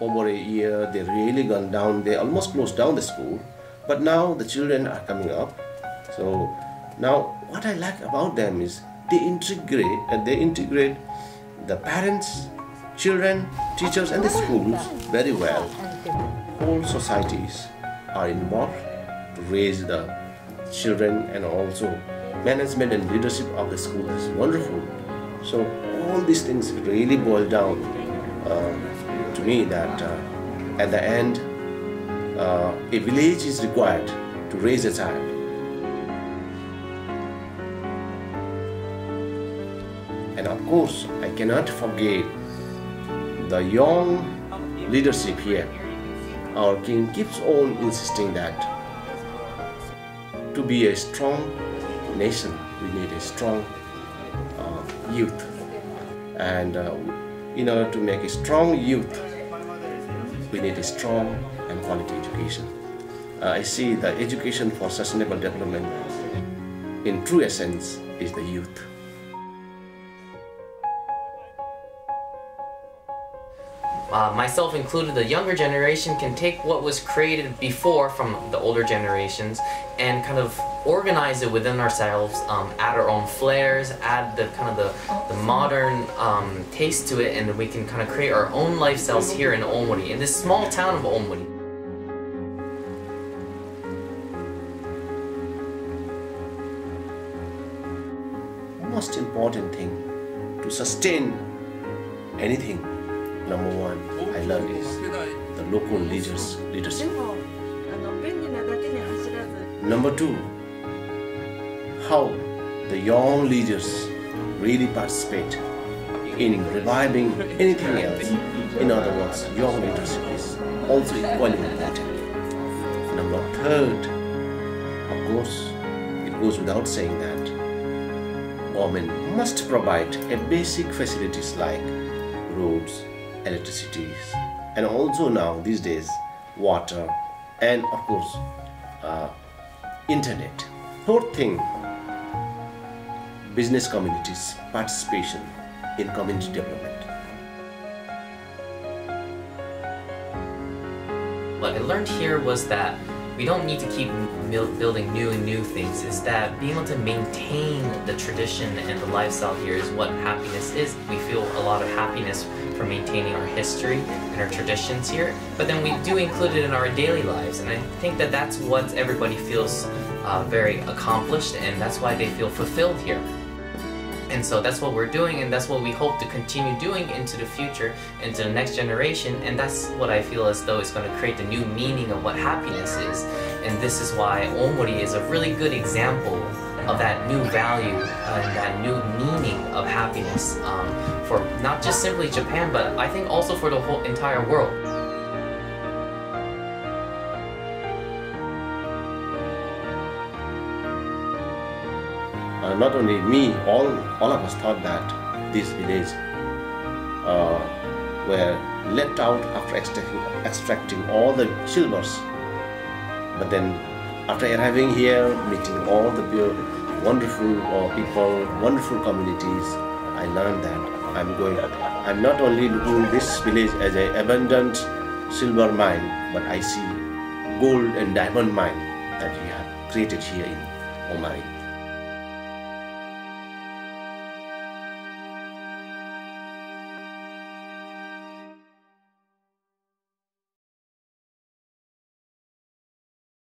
over a year they really gone down. They almost closed down the school, but now the children are coming up. So now what I like about them is they integrate and they integrate the parents, children, teachers, and the schools very well. Whole societies are involved to raise the children and also management and leadership of the school is wonderful. So all these things really boil down uh, me that uh, at the end uh, a village is required to raise a child. And of course, I cannot forget the young leadership here. Our king keeps on insisting that to be a strong nation, we need a strong uh, youth. And uh, in order to make a strong youth, we need a strong and quality education. Uh, I see the education for sustainable development in true essence is the youth. Uh, myself included, the younger generation can take what was created before from the older generations and kind of organize it within ourselves, um, add our own flares, add the kind of the, the modern um, taste to it, and we can kind of create our own lifestyles here in Omori, in this small town of Omori. Most important thing to sustain anything Number one, I learned is the local leaders leadership. Number two, how the young leaders really participate in reviving anything else. In other words, young leadership is also equally important. Number third, of course, it goes without saying that government must provide a basic facilities like roads, electricity, and also now these days water, and of course uh, internet. Fourth thing, business communities participation in community development. What I learned here was that we don't need to keep building new and new things. Is that being able to maintain the tradition and the lifestyle here is what happiness is. We feel a lot of happiness for maintaining our history and our traditions here, but then we do include it in our daily lives, and I think that that's what everybody feels uh, very accomplished, and that's why they feel fulfilled here. And so that's what we're doing, and that's what we hope to continue doing into the future, into the next generation. And that's what I feel as though is going to create the new meaning of what happiness is. And this is why Omori is a really good example of that new value and that new meaning of happiness um, for not just simply Japan, but I think also for the whole entire world. Not only me, all, all of us thought that this village uh, were left out after extracting, extracting all the silvers. But then, after arriving here, meeting all the wonderful uh, people, wonderful communities, I learned that I'm going. I'm not only looking this village as an abundant silver mine, but I see gold and diamond mine that we have created here in Omori.